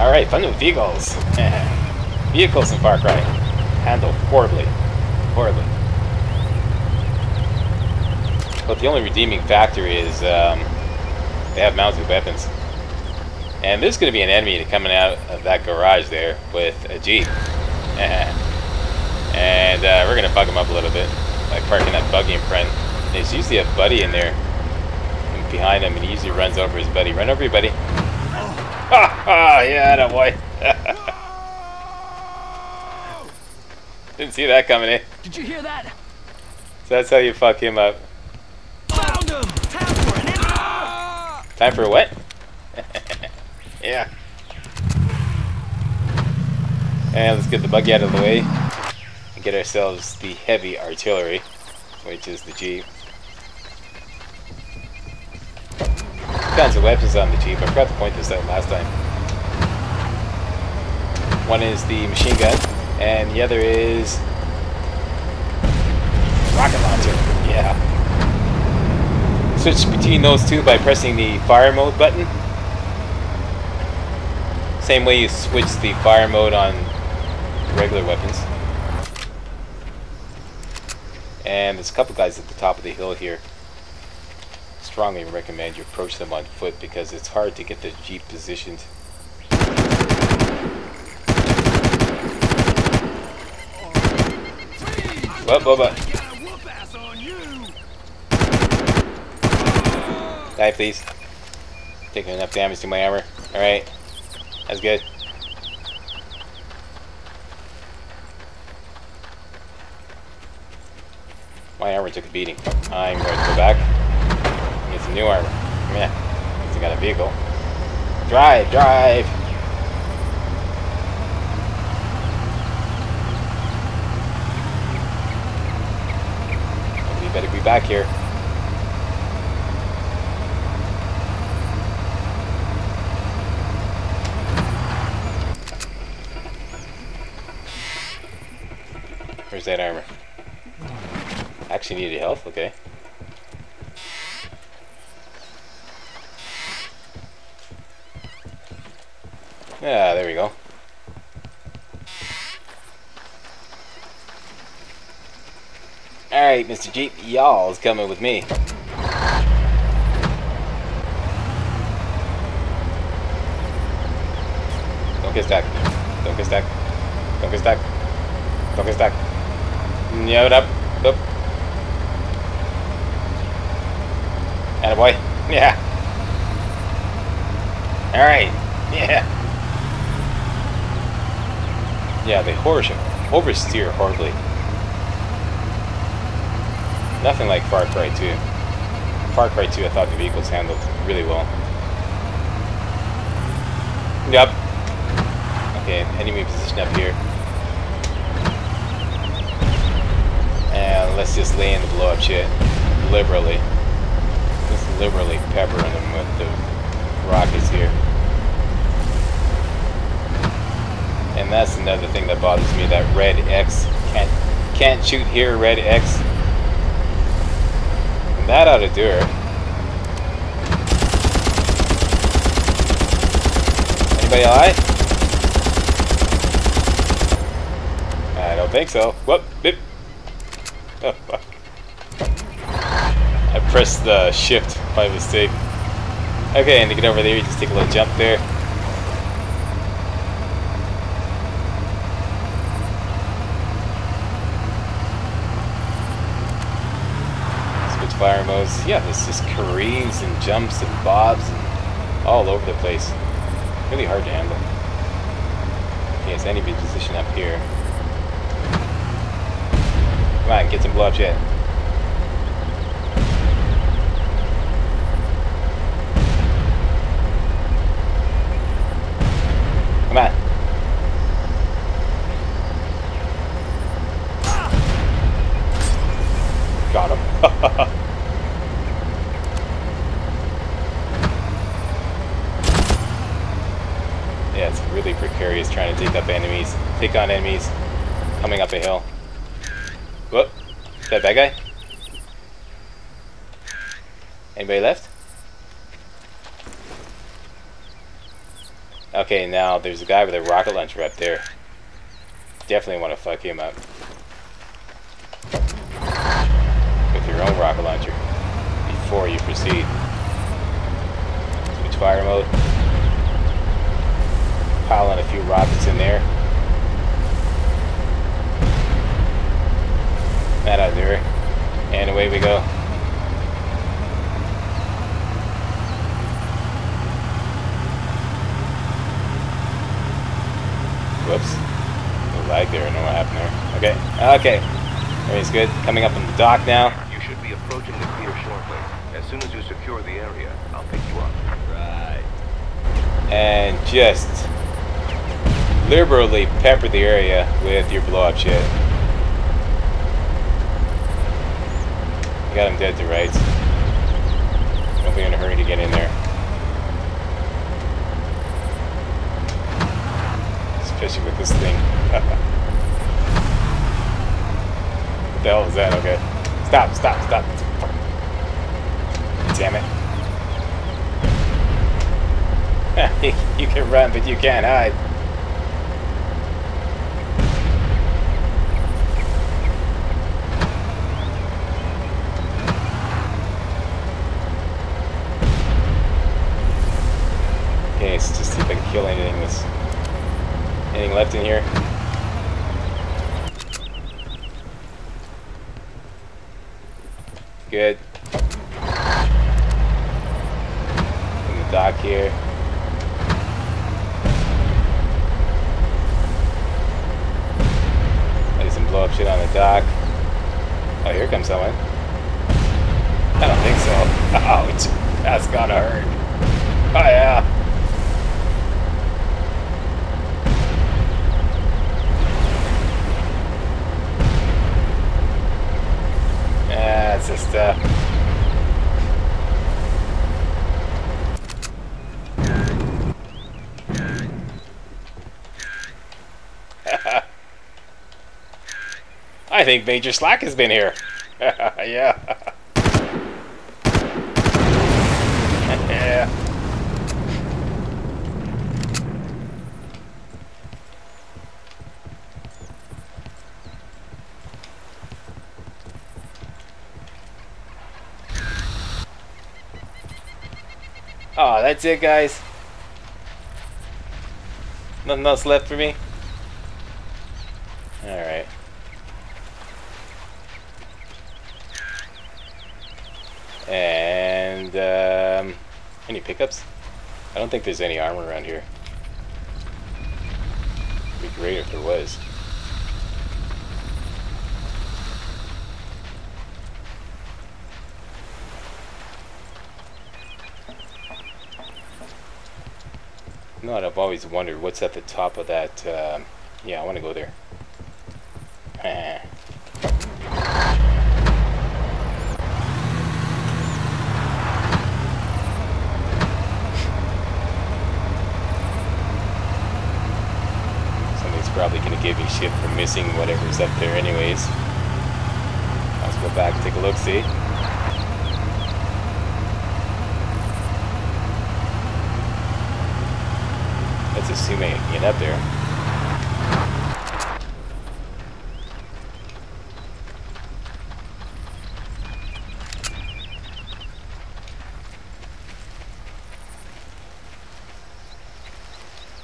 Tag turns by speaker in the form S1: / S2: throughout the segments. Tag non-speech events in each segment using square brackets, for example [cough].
S1: Alright, fun with vehicles. [laughs] vehicles in Far Cry. Handle horribly. Horribly. But the only redeeming factor is um, they have mounted weapons. And there's going to be an enemy to coming out of that garage there with a Jeep. [laughs] and uh, we're going to bug him up a little bit. Like parking that buggy in front. There's usually a buddy in there behind him and he usually runs over his buddy. Run over your buddy. Ha [laughs] ha! Yeah, that boy. [laughs] Didn't see that coming in.
S2: Did you hear that?
S1: So that's how you fuck him up.
S2: Found him! Time for an ah!
S1: Time for what? [laughs] yeah. And let's get the buggy out of the way and get ourselves the heavy artillery, which is the Jeep. Tons of weapons on the Jeep. I forgot to point this out last time. One is the machine gun, and the other is rocket launcher. Yeah. Switch between those two by pressing the fire mode button. Same way you switch the fire mode on regular weapons. And there's a couple guys at the top of the hill here. Strongly recommend you approach them on foot because it's hard to get the Jeep positioned. Whoop, whoop. Die, please. Taking enough damage to my armor. Alright. That's good. My armor took a beating. I'm going to go back some new armor. Yeah. he's got a vehicle. Drive, drive! We better be back here. Where's that armor? Actually needed health, okay. Yeah, there we go. Alright, Mr. Jeep, y'all's coming with me. Don't get stuck. Don't get stuck. Don't get stuck. Don't get stuck. No, up. Up. Attaboy. Yeah. Alright. Yeah. Yeah, they oversteer horribly. Nothing like Far Cry 2. Far Cry 2, I thought the vehicles handled really well. Yep. Okay, enemy position up here. And let's just lay in the blow up shit liberally. Just liberally peppering them with the rockets here. And that's another thing that bothers me, that red X. Can't can't shoot here, red X. And that ought to do it. Anybody alive? I don't think so. Whoop, bip. [laughs] Oh, fuck. I pressed the shift by mistake. Okay, and to get over there, you just take a little jump there. Yeah, this just careens and jumps and bobs and all over the place. Really hard to handle. Okay, it's enemy position up here. Come on, get some up shit. Come on. Got him. yeah, it's really precarious trying to take up enemies, take on enemies coming up a hill. Whoop. Is that bad guy? Anybody left? Okay, now there's a guy with a rocket launcher up there. Definitely want to fuck him up. With your own rocket launcher. Before you proceed. Switch fire mode. Pile in a few rockets in there. That out there. And away we go. Whoops. No lag there, I know what happened there. Okay, okay. Everything's good. Coming up on the dock now.
S3: You should be approaching the pier shortly. As soon as you secure the area, I'll pick you up.
S2: Right.
S1: And just liberally pepper the area with your blow up shit. Got him dead to rights. Don't be in a hurry to get in there. Especially with this thing. [laughs] what the hell is that? Okay. Stop, stop, stop. Damn it. [laughs] you can run, but you can't hide. Let's just see if I can kill anything that's anything left in here. Good. In the dock here. I did some blow up shit on the dock. Oh, here comes someone. I don't think so. [laughs] Ouch. That's gotta hurt. Oh. Yeah, it's just, uh... I think Major Slack has been here. [laughs] yeah. [laughs] yeah. Oh, that's it, guys. Nothing else left for me. All right. And um, any pickups? I don't think there's any armor around here. It'd be great if there was. What I've always wondered? What's at the top of that? Um, yeah, I want to go there. [laughs] me shit for missing whatever's up there anyways. Let's go back take a look, see? Let's assume I get up there.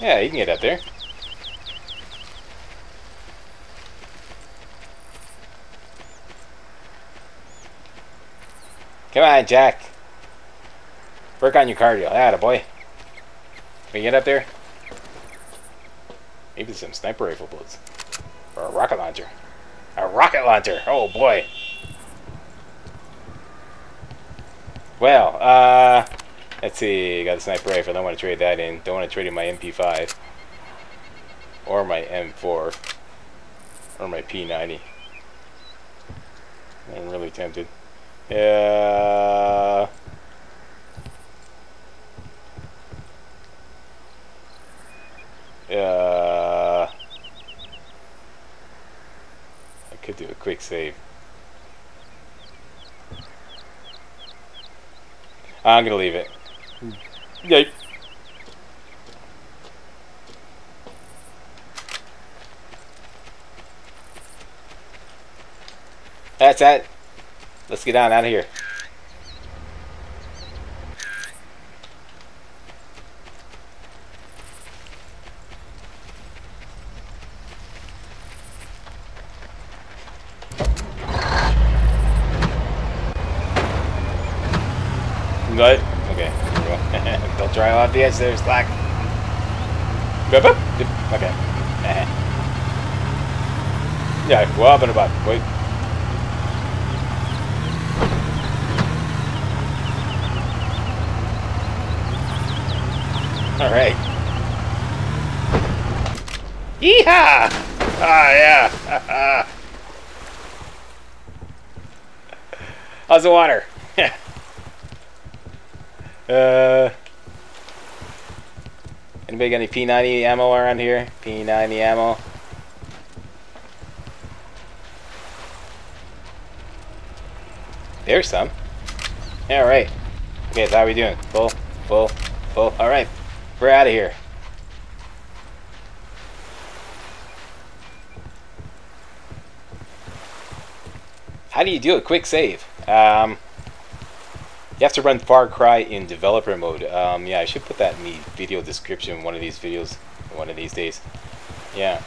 S1: Yeah, you can get up there. Come on, Jack. Work on your cardio. Atta boy. Can you get up there? Maybe some sniper rifle bullets. Or a rocket launcher. A rocket launcher! Oh boy. Well, uh... Let's see, got a sniper rifle, don't want to trade that in. Don't want to trade in my MP5. Or my M4. Or my P90. I'm really tempted. Yeah. Yeah. I could do a quick save. I'm gonna leave it. Hmm. Yay. That's it. Let's get on out of here. Good. Okay. [laughs] Don't drive off the edge there, Slack. Boop. Okay. [laughs] yeah, what happened about? Wait. All right. Yeehaw! Ah, yeah. [laughs] How's the water? [laughs] uh, anybody got any P90 ammo around here? P90 ammo. There's some. Yeah, all right. Okay, so how we doing? Full, full, full. All right, we're out of here. How do you do a quick save? Um, you have to run Far Cry in developer mode. Um, yeah, I should put that in the video description one of these videos, one of these days. Yeah,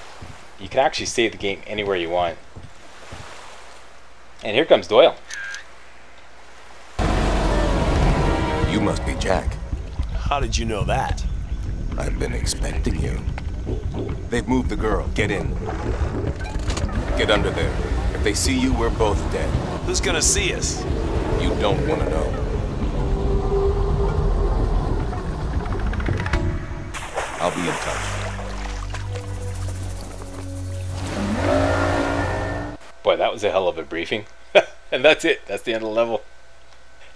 S1: you can actually save the game anywhere you want. And here comes Doyle.
S4: You must be Jack.
S2: How did you know that?
S4: I've been expecting you. They've moved the girl. Get in. Get under there. If they see you, we're both dead.
S2: Who's gonna see us?
S4: You don't want to know. I'll be in touch.
S1: Boy, that was a hell of a briefing. [laughs] and that's it. That's the end of the level.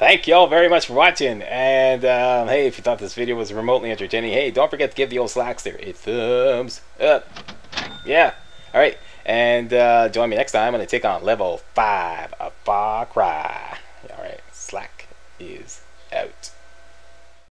S1: Thank you all very much for watching. And um, hey, if you thought this video was remotely entertaining, hey, don't forget to give the old slacks there a thumbs up. Yeah. All right. And uh, join me next time when I take on level 5 of Far Cry. All right. Slack is